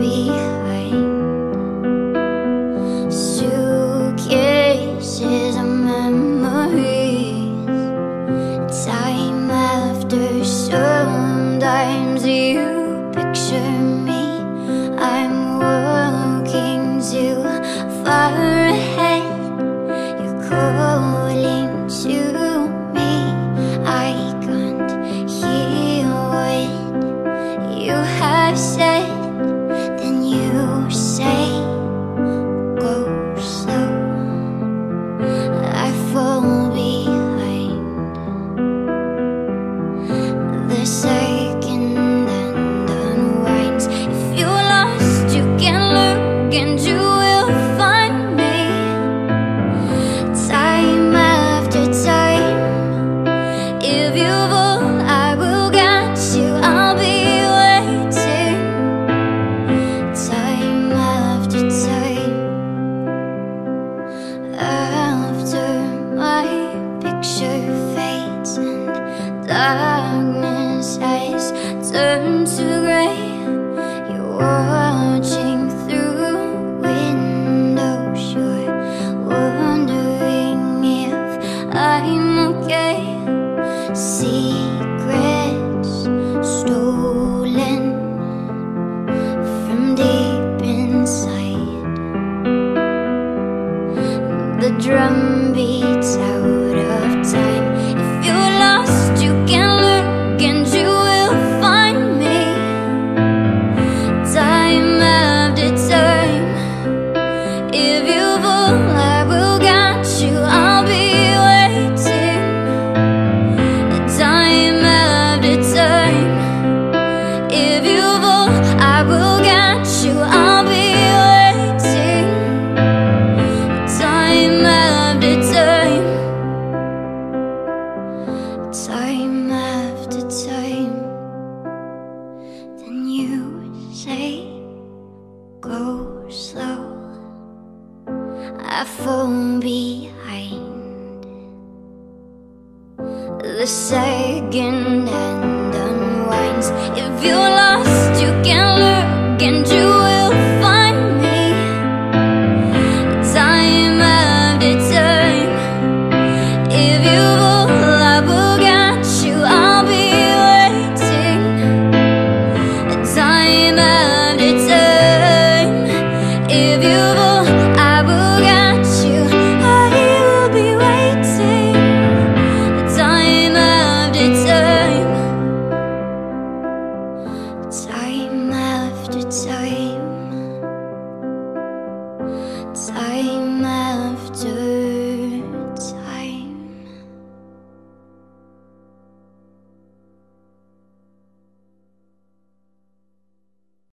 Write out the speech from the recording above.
behind Suitcases of memories Time after sometimes you picture me I'm walking too far ahead You're calling to me I can't hear what you have said. darkness eyes turn to gray. You're watching through windows. You're wondering if I'm okay. Secrets stolen from deep inside. The drum beats out. I phone behind the second hand unwinds. If you.